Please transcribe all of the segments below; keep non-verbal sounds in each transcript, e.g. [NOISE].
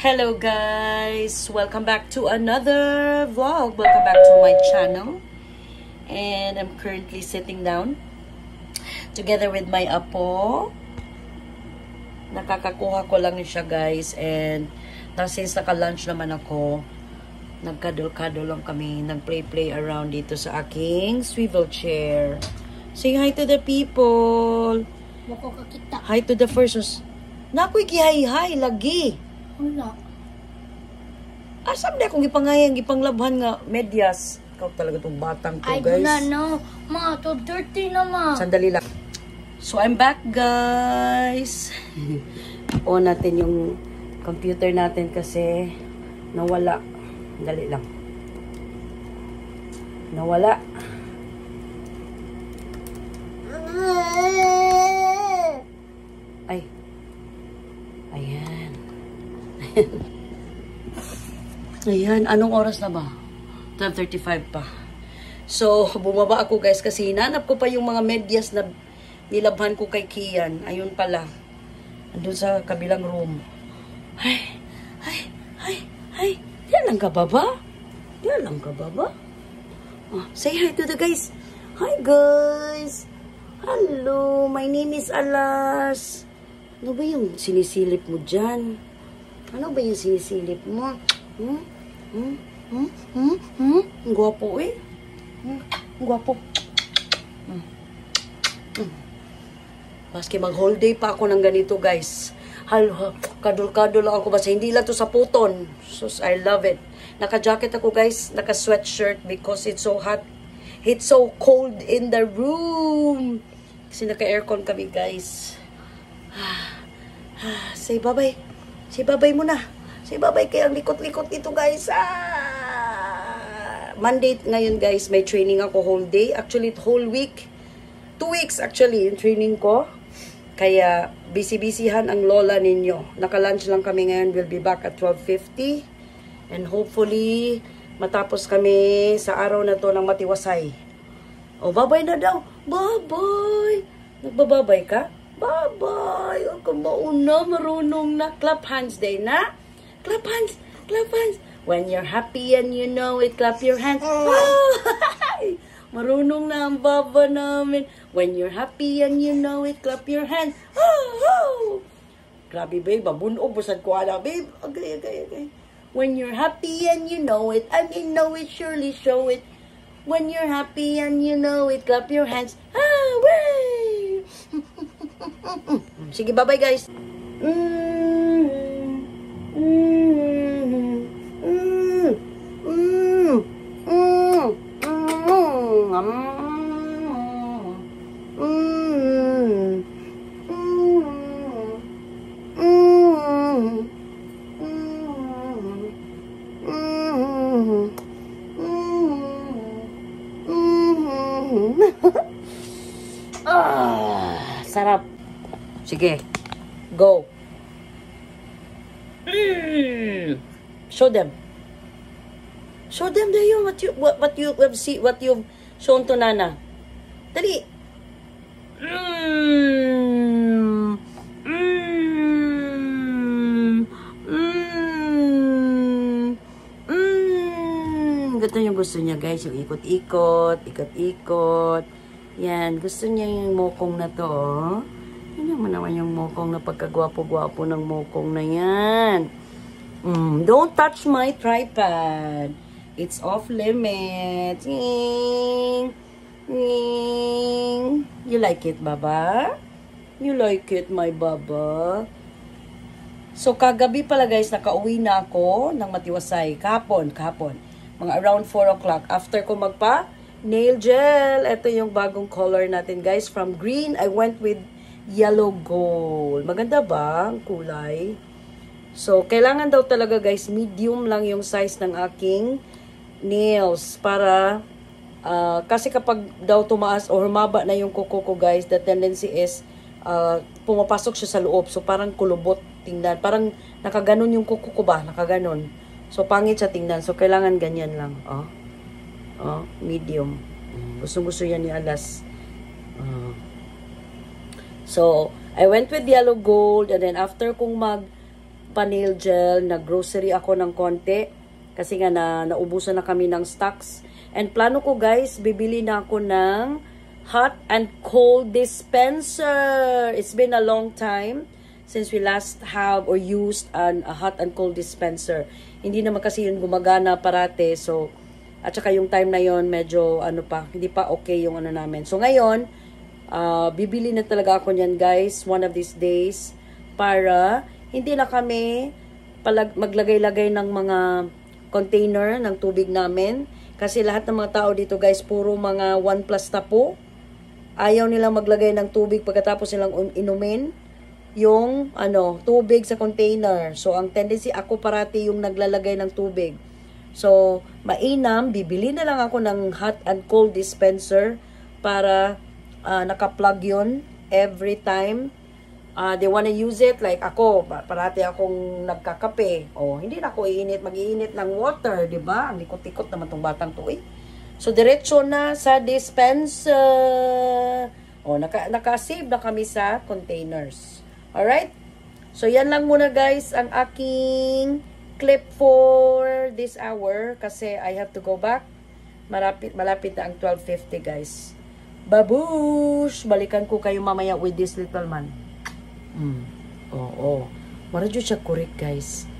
Hello guys! Welcome back to another vlog. Welcome back to my channel. And I'm currently sitting down together with my apo. Nakakakuha ko lang siya guys. And na since naka-lunch naman ako, nagkadol-kadol lang kami. Nag-play-play around dito sa aking swivel chair. Say hi to the people. Hi to the first. Nakoy gihay-hay lagi. Wala. Asam na akong gipangayang gipanglabhan nga medyas. Ikaw talaga tong batang to, Ay, guys. na, no. Ma, 12.30 na, ma. Sandali lang. So, I'm back, guys. [LAUGHS] On natin yung computer natin kasi nawala. Dali lang. Nawala. Ay. Ayan. Ayan. Anong oras na ba? 12.35 pa. So, bumaba ako guys kasi hinanap ko pa yung mga medyas na nilabhan ko kay Kian. Ayun pala. Andun sa kabilang room. Ay, ay, ay, ay. Yan lang ka ba ba? Yan lang ka ba ba? Oh, say hi to the guys. Hi guys. Hello, my name is Alas. Ano ba yung sinisilip mo dyan? Ano ba yung sinisilip mo? Hmm? Hmm? Hmm? Hmm? Hmm? Ang gwapo eh. Hmm? Ang gwapo. Hmm. Hmm. Maski mag-whole day pa ako ng ganito, guys. Hal, ha, kadul-kadul lang ako basta hindi lang to sa puton. Sus, I love it. Naka-jacket ako, guys. Naka-sweatshirt because it's so hot. It's so cold in the room. Kasi naka-aircon kami, guys. [SIGHS] Say bye-bye. Say bye-bye muna. Say bye-bye kaya ang likot-likot ito, guys. Ah! Monday ngayon, guys, may training ako whole day. Actually, whole week. Two weeks, actually, yung training ko. Kaya, busy-busyhan ang lola ninyo. Naka-lunch lang kami ngayon. We'll be back at 12.50. And hopefully, matapos kami sa araw na to ng matiwasay. O, babay na daw. Babay. Nagbababay ka? Babay. O, kumauna, marunong na. Clap hands day na. Clap hands. Clap hands. When you're happy and you know it, clap your hands. Oh, marunong na ang baba namin. When you're happy and you know it, clap your hands. Oh, oh. Grabe, babe. Babunog. Busad ko ala, babe. Okay, okay, okay. When you're happy and you know it, I mean, know it, surely show it. When you're happy and you know it, clap your hands. Ah! Sige, bye-bye, guys. Mm, mm, mm, mm, mm, mm, mm, ah, sarap. Sige. Go. Mm. Show them. Show them the you what you what, what you have see what you've shown to Nana. Dali. Mm. Mm. Mm. Mm. Ganito yung gusto niya guys, yung ikot-ikot, ikot-ikot. Yan, gusto niya yung mokong na to. Oh. Naman yung mokong na pagkagwapo-gwapo ng mokong na yan. Mm, don't touch my tripod. It's off limits. Ying. Ying. You like it, Baba? You like it, my Baba? So, kagabi pala guys, nakauwi na ako ng Matiwasay. Kapon, kapon. Mga around 4 o'clock. After ko magpa nail gel. Ito yung bagong color natin guys. From green, I went with yellow gold. Maganda ba ang kulay? So, kailangan daw talaga guys, medium lang yung size ng aking nails para uh, kasi kapag daw tumaas o humaba na yung kuko ko guys, the tendency is uh, pumapasok siya sa loob. So, parang kulubot tingnan. Parang nakaganon yung kuko ko ba? Nakaganon. So, pangit sa tingnan. So, kailangan ganyan lang. Oh. Oh, medium. Gusto-gusto yan ni Alas. So, I went with yellow gold and then after kong mag pa-nail gel. Nag-grocery ako ng konti. Kasi nga na, naubusan na kami ng stocks. And plano ko guys, bibili na ako ng hot and cold dispenser. It's been a long time since we last have or used an, a hot and cold dispenser. Hindi naman kasi yun gumagana parate. So, at saka yung time na yon medyo ano pa, hindi pa okay yung ano namin. So ngayon, uh, bibili na talaga ako niyan guys, one of these days, para hindi na kami maglagay-lagay ng mga container ng tubig namin. Kasi lahat ng mga tao dito guys, puro mga 1 plus na po. Ayaw nilang maglagay ng tubig pagkatapos nilang inumin yung ano, tubig sa container. So, ang tendency, ako parati yung naglalagay ng tubig. So, mainam, bibili na lang ako ng hot and cold dispenser para uh, naka-plug yun every time uh, they wanna use it. Like ako, parati akong nagkakape. Oh, hindi na ako iinit, mag-iinit ng water, di ba? Ang likot-likot naman tong batang to eh. So, diretso na sa dispenser. Oh, naka, naka-save na kami sa containers. Alright? So, yan lang muna guys ang aking clip for this hour kasi I have to go back. Malapit, malapit na ang 12.50 guys. Babush! Balikan ko kayo mamaya with this little man. Mm. Oo. Oh, oh. Murag siya correct guys.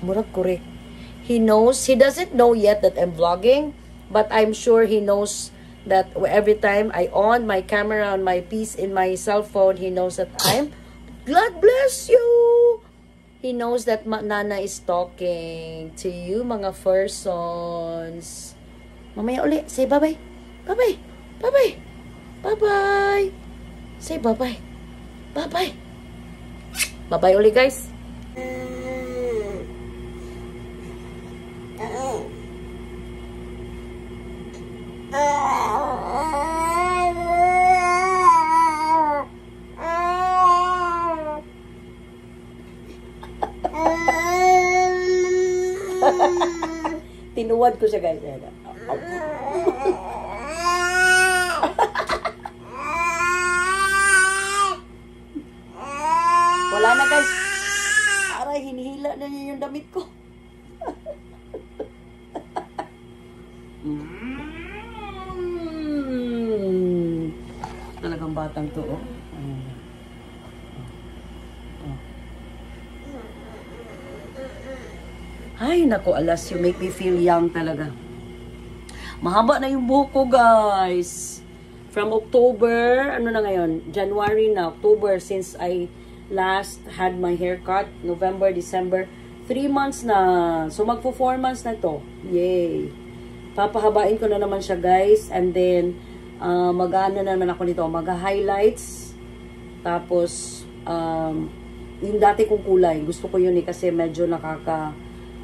Murag correct. He knows, he doesn't know yet that I'm vlogging, but I'm sure he knows that every time I on my camera on my piece in my cell phone, he knows that I'm God bless you! He knows that Nana is talking to you, mga persons. Mamaya uli, say bye-bye. Bye-bye. Bye-bye. Bye-bye. Say bye-bye. Bye-bye. Bye-bye uli, guys. [LAUGHS] Tinuwad ko siya guys. [LAUGHS] Wala na guys. Aray, na niya yung damit ko. mm. Talagang batang to, oh. Ay, nako, alas, you make me feel young talaga. Mahaba na yung buhok ko, guys. From October, ano na ngayon? January na, October, since I last had my haircut. November, December. Three months na. So, magpo four months na to. Yay! Papahabain ko na naman siya, guys. And then, uh, mag-ano na naman ako nito. Mag-highlights. Tapos, um, yung dati kong kulay. Gusto ko yun eh, kasi medyo nakaka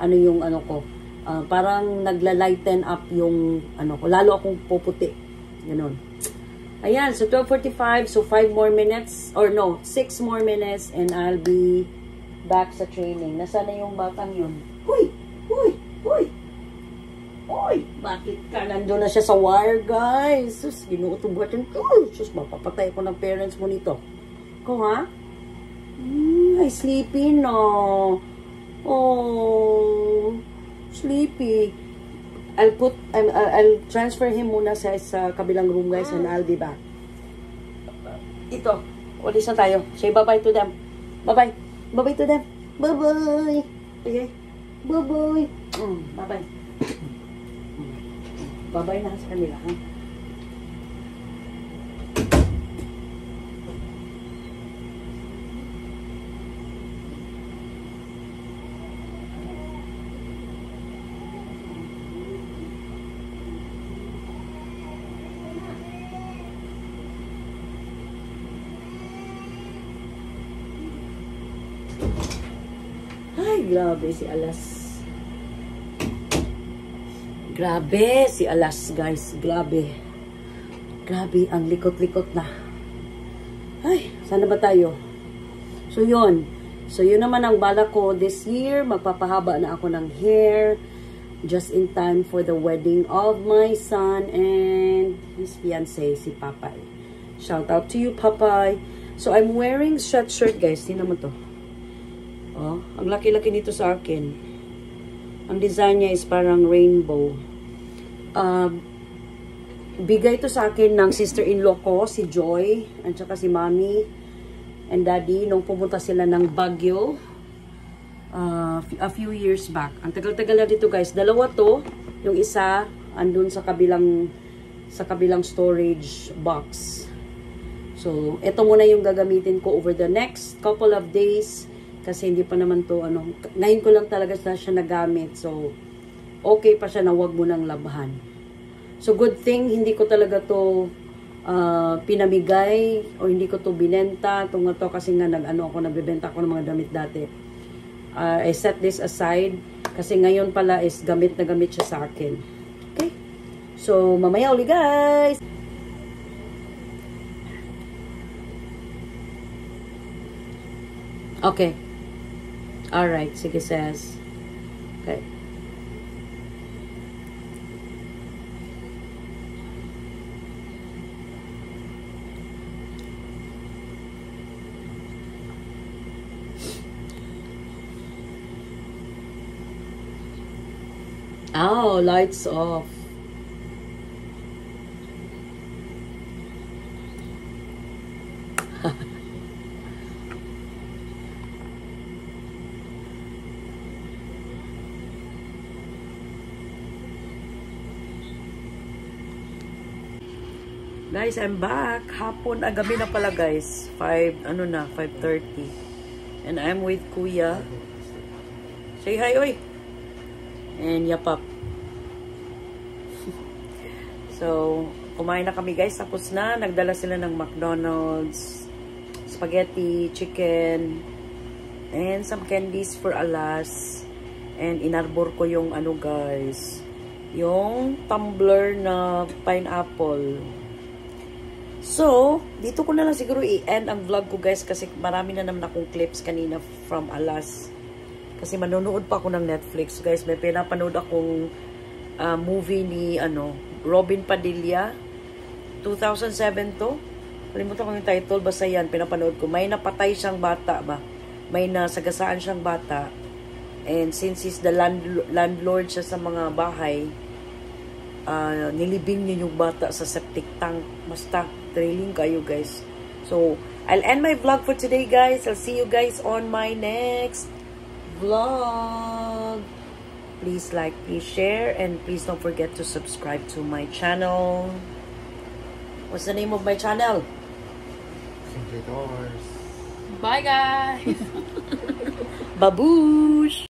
ano yung ano ko, uh, parang nagla-lighten up yung ano ko, lalo akong puputi. Ganun. Ayan, so 12.45, so 5 more minutes, or no, 6 more minutes, and I'll be back sa training. Nasaan na yung batang yun? Huy! Huy! Huy! Huy! Bakit ka? Nandun na siya sa wire, guys. Sus, ginuutubuhat yun. Uy! Sus, mapapatay ko ng parents mo nito. Ko, ha? Mm, ay, sleepy, no. Oh, sleepy. I'll put, I'll, I'll transfer him muna sa, sa kabilang room guys and I'll be back. Ito, ulis na tayo. Say bye-bye to them. Bye-bye. Bye-bye to them. Bye-bye. Okay. Bye-bye. Mm, bye-bye. [COUGHS] Bye-bye na sa kanila, ha? Huh? Grabe si Alas. Grabe si Alas, guys. Grabe. Grabe, ang likot-likot na. Ay, sana ba tayo? So, yun. So, yun naman ang bala ko this year. Magpapahaba na ako ng hair. Just in time for the wedding of my son and his fiancé, si Papay. Shout out to you, Papay. So, I'm wearing sweatshirt, guys. Tingnan mo to. Oh, ang laki-laki nito sa akin. Ang design niya is parang rainbow. Uh, bigay ito sa akin ng sister-in-law ko, si Joy, at saka si Mommy and Daddy, nung pumunta sila ng Baguio uh, a few years back. Ang tagal-tagal na dito guys. Dalawa to. Yung isa, andun sa kabilang sa kabilang storage box. So, ito muna yung gagamitin ko over the next couple of days kasi hindi pa naman to ano, ngayon ko lang talaga na siya nagamit. So, okay pa siya na wag mo nang labhan. So, good thing hindi ko talaga to uh, pinamigay o hindi ko to binenta. Tungo to kasi nga nag ano ako nagbebenta ako ng mga damit dati. Uh, I set this aside kasi ngayon pala is gamit na gamit siya sa akin. Okay? So, mamaya uli guys! Okay. Alright, sige sis. Okay. Oh, lights off. [LAUGHS] Guys, I'm back. Hapon, ah, gabi na pala guys. 5, ano na, 5.30. And I'm with Kuya. Say hi, oy. And yapap. [LAUGHS] so, kumain na kami guys. Tapos na. Nagdala sila ng McDonald's, spaghetti, chicken, and some candies for alas. And inarbor ko yung ano guys, yung tumbler na pineapple. So, dito ko na lang siguro i-end ang vlog ko guys kasi marami na naman akong clips kanina from Alas. Kasi manonood pa ako ng Netflix guys. May pinapanood akong uh, movie ni ano Robin Padilla. 2007 to. Kalimutan ko yung title. Basta yan, pinapanood ko. May napatay siyang bata ba? May nasagasaan siyang bata. And since he's the land, landlord siya sa mga bahay, uh, nilibing niya yung bata sa septic tank. Basta, trailing kayo guys. So, I'll end my vlog for today guys. I'll see you guys on my next vlog. Please like, please share, and please don't forget to subscribe to my channel. What's the name of my channel? Simply Doors. Bye, guys. [LAUGHS] Baboosh!